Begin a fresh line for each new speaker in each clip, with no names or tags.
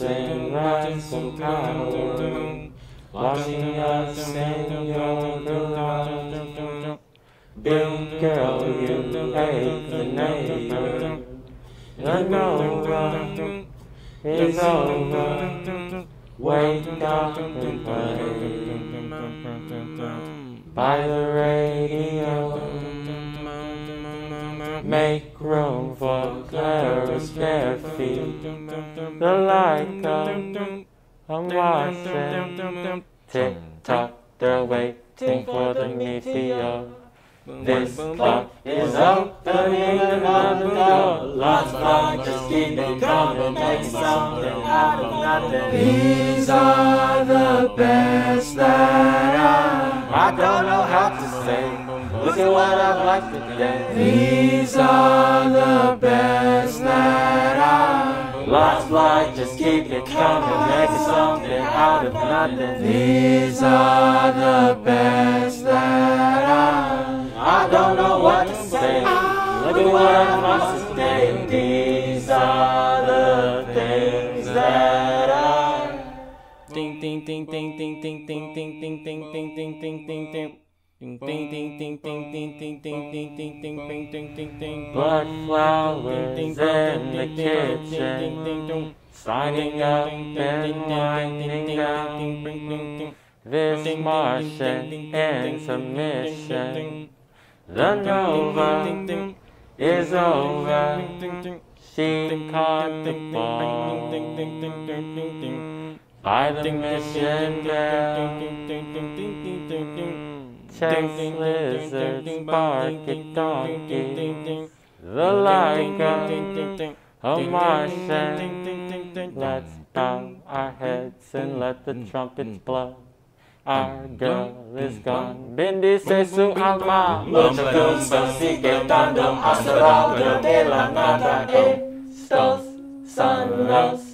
In ransom power, watching us in your blood. Big girl, you hate the neighbor. The Nova is over. Wake up and play by the radio. Make room for Clara's bare feet. The light comes. I'm watching. Tick tock, they're waiting for the meteor. This clock is opening another door. Lots of just keep it coming, make something out of nothing. These are the best that I. I don't know how to say. Look at what I've liked today. These are the best that I. Lots like just keep it coming, make something out of nothing. These are the best that I.
Ding ding ding ding ding ding ding ding ding ding ding ding ding ding ding. Ding ding ding ding ding ding ding ding ding ding ding ding ding ding ding.
Blood flowers in the kitchen, signing up and winding down. This Martian intermission. The Nova is over. She caught the ball by the mission bell. Chase lizards, bark at donkeys. The Leica, a Martian. Let's bow our heads and let the trumpets blow. Our girl is gone. Bendice su alma. Gusto, sigue dando astronauta de la nada. Estos son los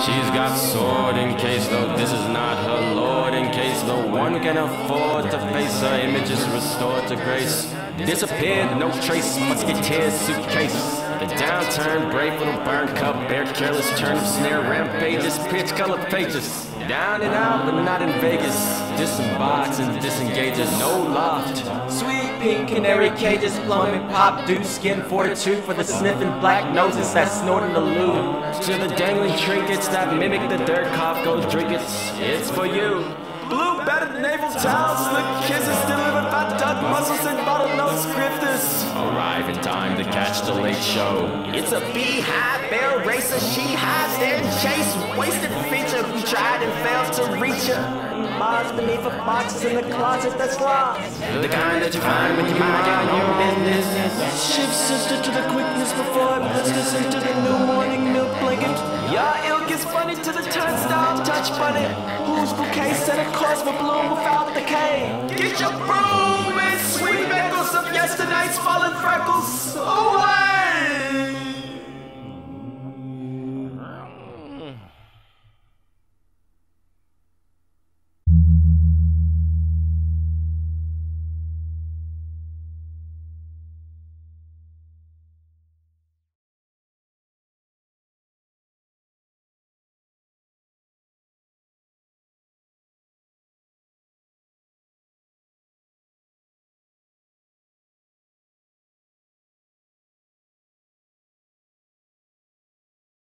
She's got sword in case though this is not her one can afford to face her image is restored to grace. Disappeared, no trace, musketeer suitcase. The downturn, brave little burn cup, bear careless turnip snare, rampages, pitch colored pages. Down and out, but not in Vegas. Disembox and disengages, no loft. Sweet pink canary cages, plumbing pop, do skin fortitude for the sniffing black noses that snort in the loo. To the dangling trinkets that mimic the dirt cough go drink it. It's for you. Blue battered naval towels, slick kisses, delivered fat duck muscles and bottlenose grifters. Arrive in time to catch the late show. It's a beehive, bear racer, she hides there and chase. Wasted feature who tried and failed to reach her. Mars beneath the boxes in the closet that's locked. The kind that you find when you mind your own business. Shift sister to the quickness before it us into the new morning milk blanket. Your ilk is funny to the turnstile touch bunny. Whose bouquet set a cause for bloom without the decay? Get your broom and sweep echoes of yesterday's fallen freckles away!